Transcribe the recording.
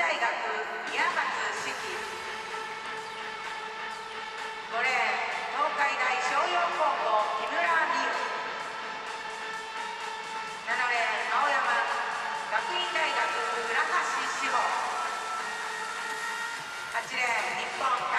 大学宮松四季5レーン東海大商用高校木村美優7レーン青山学院大学倉橋志保8レーン日本